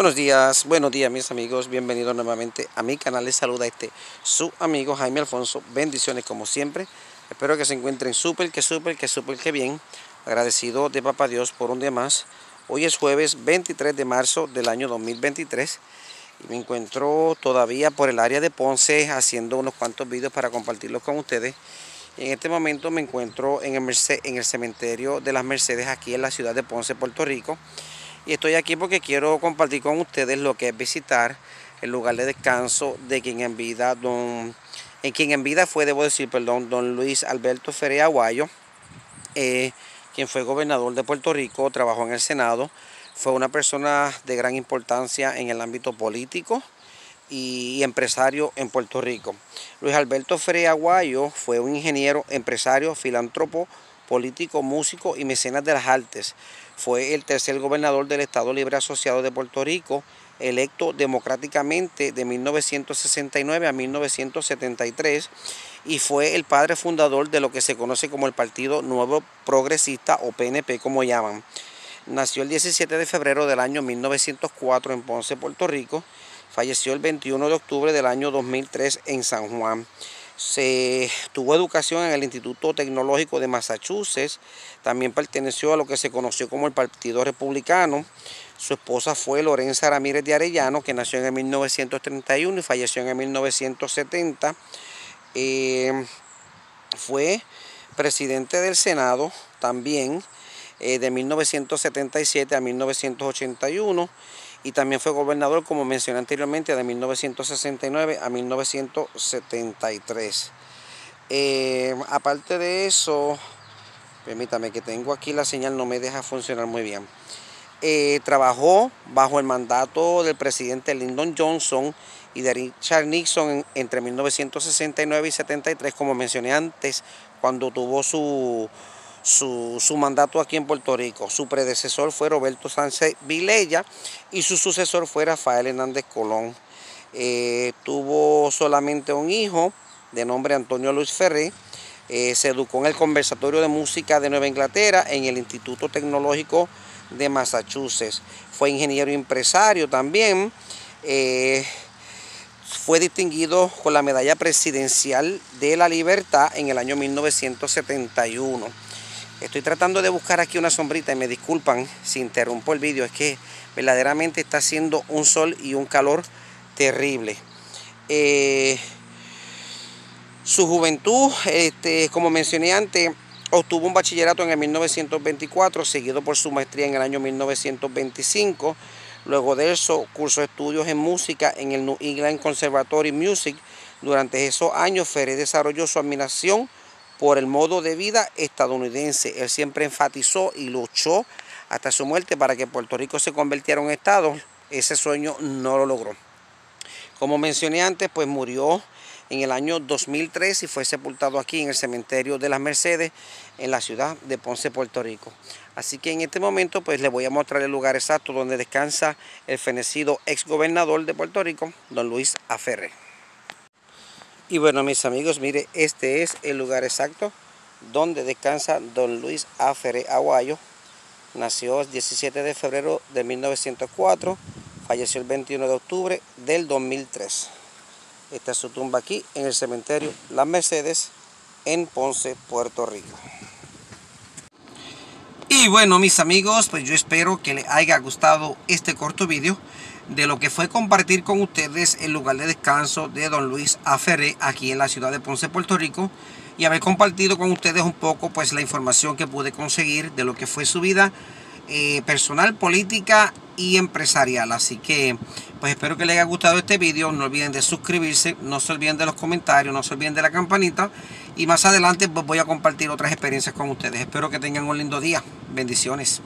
Buenos días, buenos días mis amigos, bienvenidos nuevamente a mi canal, les saluda este su amigo Jaime Alfonso, bendiciones como siempre, espero que se encuentren súper, que súper, que súper, que bien, agradecido de Papá Dios por un día más, hoy es jueves 23 de marzo del año 2023 y me encuentro todavía por el área de Ponce haciendo unos cuantos vídeos para compartirlos con ustedes. En este momento me encuentro en el, en el cementerio de las Mercedes aquí en la ciudad de Ponce, Puerto Rico y estoy aquí porque quiero compartir con ustedes lo que es visitar el lugar de descanso de quien en vida, don, en quien en vida fue, debo decir, perdón, don Luis Alberto Ferre Aguayo, eh, quien fue gobernador de Puerto Rico, trabajó en el Senado, fue una persona de gran importancia en el ámbito político y empresario en Puerto Rico. Luis Alberto Ferre Aguayo fue un ingeniero, empresario, filántropo, político, músico y mecenas de las artes. Fue el tercer gobernador del Estado Libre Asociado de Puerto Rico, electo democráticamente de 1969 a 1973 y fue el padre fundador de lo que se conoce como el Partido Nuevo Progresista o PNP como llaman. Nació el 17 de febrero del año 1904 en Ponce, Puerto Rico. Falleció el 21 de octubre del año 2003 en San Juan. Se tuvo educación en el Instituto Tecnológico de Massachusetts. También perteneció a lo que se conoció como el Partido Republicano. Su esposa fue Lorenza Ramírez de Arellano, que nació en el 1931 y falleció en el 1970. Eh, fue presidente del Senado también eh, de 1977 a 1981 y también fue gobernador, como mencioné anteriormente, de 1969 a 1973. Eh, aparte de eso, permítame que tengo aquí la señal, no me deja funcionar muy bien. Eh, trabajó bajo el mandato del presidente Lyndon Johnson y de Richard Nixon entre 1969 y 73, como mencioné antes, cuando tuvo su su, mandato aquí en Puerto Rico. Su predecesor fue Roberto Sánchez Vilella y su sucesor fue Rafael Hernández Colón. Eh, tuvo solamente un hijo de nombre Antonio Luis Ferré. Eh, se educó en el Conversatorio de Música de Nueva Inglaterra en el Instituto Tecnológico de Massachusetts. Fue ingeniero empresario también. Eh, fue distinguido con la Medalla Presidencial de la Libertad en el año 1971. Estoy tratando de buscar aquí una sombrita y me disculpan si interrumpo el vídeo, es que verdaderamente está haciendo un sol y un calor terrible. Eh, su juventud, este, como mencioné antes, obtuvo un bachillerato en el 1924, seguido por su maestría en el año 1925. Luego de eso, cursó estudios en música en el New England Conservatory Music. Durante esos años, Ferrer desarrolló su admiración por el modo de vida estadounidense. Él siempre enfatizó y luchó hasta su muerte para que Puerto Rico se convirtiera en un estado. Ese sueño no lo logró. Como mencioné antes, pues murió en el año 2003 y fue sepultado aquí en el cementerio de las Mercedes en la ciudad de Ponce, Puerto Rico. Así que en este momento pues le voy a mostrar el lugar exacto donde descansa el fenecido ex gobernador de Puerto Rico, don Luis Aferre. Y bueno, mis amigos, mire, este es el lugar exacto donde descansa don Luis Afere Aguayo. Nació el 17 de febrero de 1904, falleció el 21 de octubre del 2003. Esta es su tumba aquí en el cementerio Las Mercedes en Ponce, Puerto Rico. Y bueno, mis amigos, pues yo espero que les haya gustado este corto vídeo de lo que fue compartir con ustedes el lugar de descanso de don Luis Aferré aquí en la ciudad de Ponce, Puerto Rico y haber compartido con ustedes un poco pues la información que pude conseguir de lo que fue su vida eh, personal, política y empresarial. Así que pues espero que les haya gustado este vídeo. No olviden de suscribirse, no se olviden de los comentarios, no se olviden de la campanita. Y más adelante pues voy a compartir otras experiencias con ustedes. Espero que tengan un lindo día. Bendiciones.